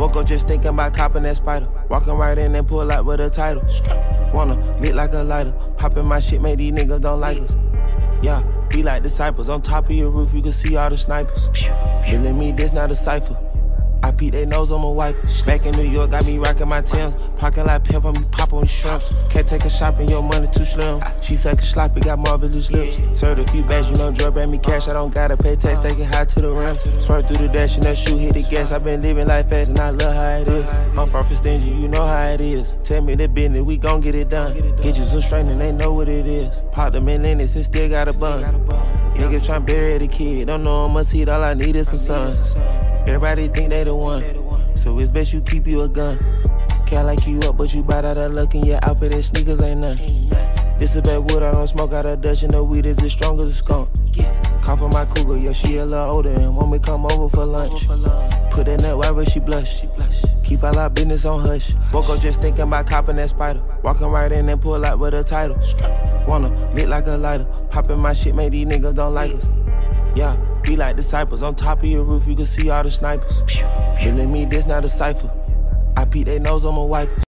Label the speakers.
Speaker 1: Up just thinking about copping that spider. Walking right in and pull out with a title. Wanna lit like a lighter. Popping my shit, make these niggas don't like us. Yeah, be like disciples. On top of your roof, you can see all the snipers. Killing me, this not a cipher. Peep they nose on my wipe. Back in New York, got me rocking my Timbs. Parking lot pimp me, pop on shrimps. Can't take a shopping, your money too slim. She suck a sloppy, got marvelous lips. Served a few bags, you know, drug bring me cash. I don't gotta pay tax, take it high to the rim. Swerve through the dash and that shoe hit the gas. i been living life fast and I love how it is. I'm far from stingy, you know how it is. Tell me the business, we gon' get it done. Get you some strength and they know what it is. Pop them in Lenox and still got a bun. Niggas tryna bury the kid, don't know I'm a seed, all I need is some sun. Everybody think they the one, so it's best you keep you a gun. Can't like you up, but you bite out of luck in your outfit and sneakers ain't none. This a bad wood, I don't smoke out of Dutch, and the weed is as strong as a skunk. Call for my cougar, yeah, she a little older, and want me come over for lunch. Put that nut where she blush. Keep all our business on hush. Woke up just thinking about copping that spider. Walking right in and pull out with a title. Wanna lit like a lighter. Popping my shit, make these niggas don't like us. Yeah, be like disciples. On top of your roof, you can see all the snipers. Killing me, this not a cipher. I peep they nose on my wiper.